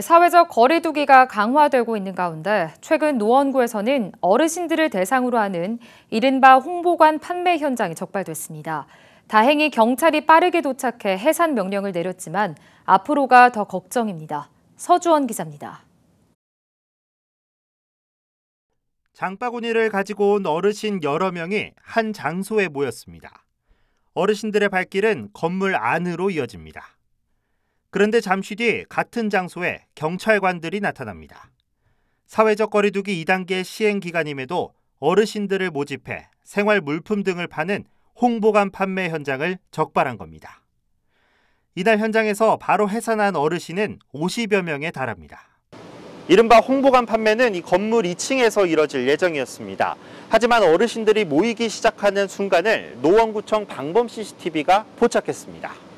사회적 거리두기가 강화되고 있는 가운데 최근 노원구에서는 어르신들을 대상으로 하는 이른바 홍보관 판매 현장이 적발됐습니다. 다행히 경찰이 빠르게 도착해 해산 명령을 내렸지만 앞으로가 더 걱정입니다. 서주원 기자입니다. 장바구니를 가지고 온 어르신 여러 명이 한 장소에 모였습니다. 어르신들의 발길은 건물 안으로 이어집니다. 그런데 잠시 뒤 같은 장소에 경찰관들이 나타납니다. 사회적 거리두기 2단계 시행 기간임에도 어르신들을 모집해 생활 물품 등을 파는 홍보관 판매 현장을 적발한 겁니다. 이날 현장에서 바로 해산한 어르신은 50여 명에 달합니다. 이른바 홍보관 판매는 이 건물 2층에서 이뤄질 예정이었습니다. 하지만 어르신들이 모이기 시작하는 순간을 노원구청 방범 CCTV가 포착했습니다.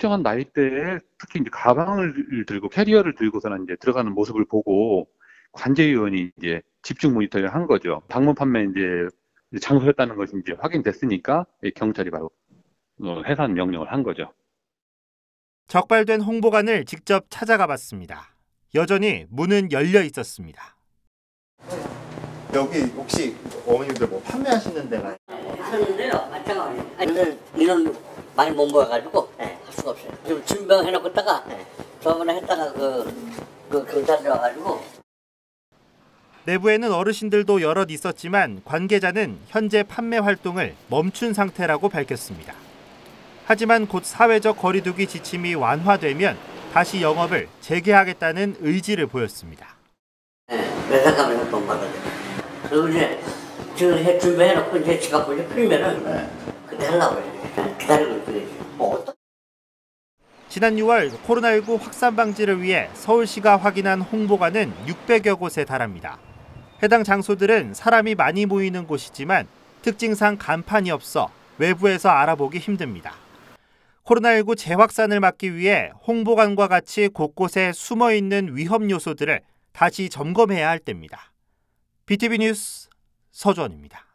특정한 나이대에 특히 이제 가방을 들고 캐리어를 들고서는 이제 들어가는 모습을 보고 관제위원이 이제 집중 모니터링을 한 거죠. 방문 판매 이제 장소였다는 것이 이제 확인됐으니까 경찰이 바로 어, 해산 명령을 한 거죠. 적발된 홍보관을 직접 찾아가 봤습니다. 여전히 문은 열려 있었습니다. 여기 혹시 어머님들 뭐 판매하시는 데가 하는데요. 마찬가지. 아니, 이런 많이 못 모여가지고 네. 할 수가 없어요. 지금 준비해놓고 다가 네. 저번에 했다가 그, 그 경찰 들어가지고 내부에는 어르신들도 여럿 있었지만 관계자는 현재 판매 활동을 멈춘 상태라고 밝혔습니다. 하지만 곧 사회적 거리두기 지침이 완화되면 다시 영업을 재개하겠다는 의지를 보였습니다. 네, 매달 가면서 돈 받아야 그리고 이제 지금 해 준비해놓고 이제 지갑 이제 풀면은 네. 그때 하려고 기다리고 지난 6월 코로나19 확산 방지를 위해 서울시가 확인한 홍보관은 600여 곳에 달합니다. 해당 장소들은 사람이 많이 모이는 곳이지만 특징상 간판이 없어 외부에서 알아보기 힘듭니다. 코로나19 재확산을 막기 위해 홍보관과 같이 곳곳에 숨어 있는 위험 요소들을 다시 점검해야 할 때입니다. BTV 뉴스 서주원입니다.